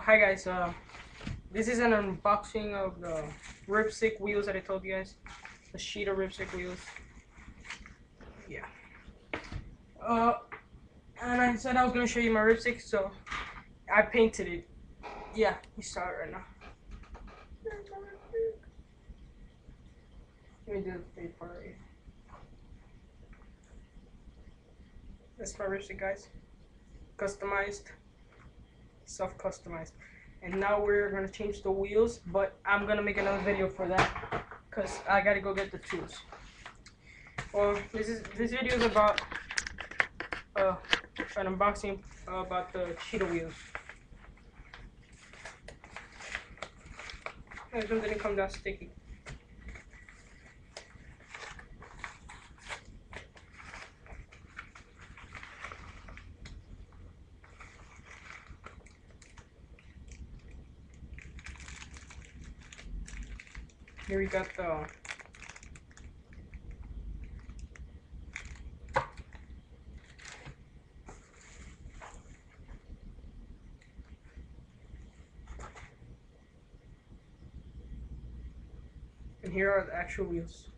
hi guys. Uh, this is an unboxing of the Ripstik wheels that I told you guys. The Cheetah Ripstik wheels. Yeah. Uh, and I said I was gonna show you my Ripstik, so I painted it. Yeah, you saw it right now. Let me do the here. That's my Ripstik, guys. Customized self-customized. And now we're gonna change the wheels but I'm gonna make another video for that because I gotta go get the tools. Well this is this video is about uh, an unboxing about the Cheetah wheels. One didn't come down sticky Here we got the And here are the actual wheels.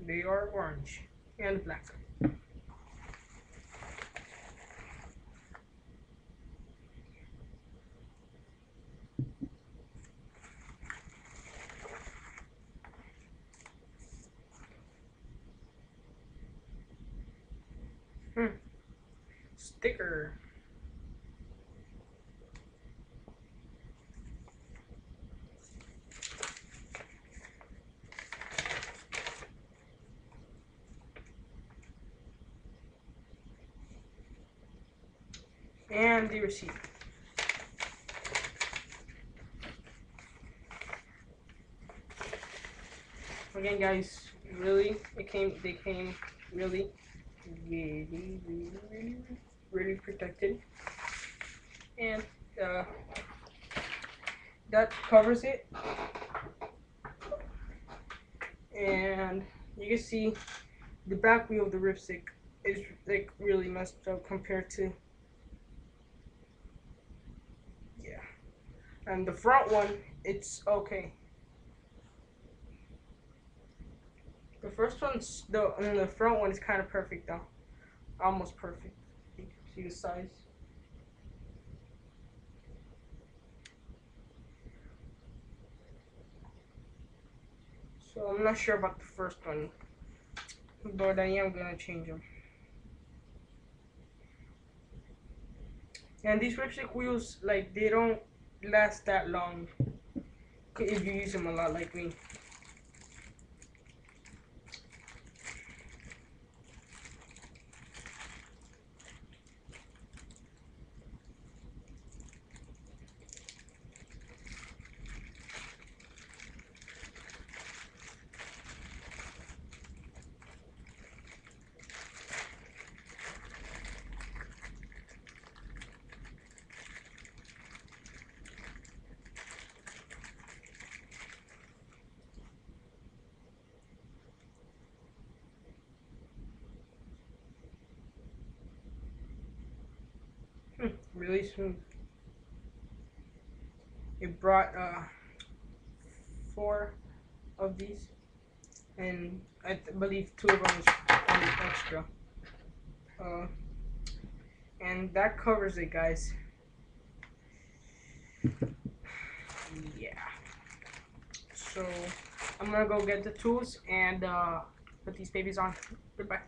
They are orange and black. Sticker. And the receipt. Again, guys, really, it came. They came really really, really, really, really protected. And uh, that covers it. And you can see the back wheel of the Ripstik is like really messed up compared to yeah. And the front one, it's okay. The first one's the and the front one is kind of perfect though, almost perfect. The size. So I'm not sure about the first one, but I am gonna change them. And these Ripstik wheels, like they don't last that long if you use them a lot, like me. Really smooth. It brought uh, four of these, and I believe two of them is extra. Uh, and that covers it, guys. Yeah. So I'm gonna go get the tools and uh, put these babies on. Goodbye.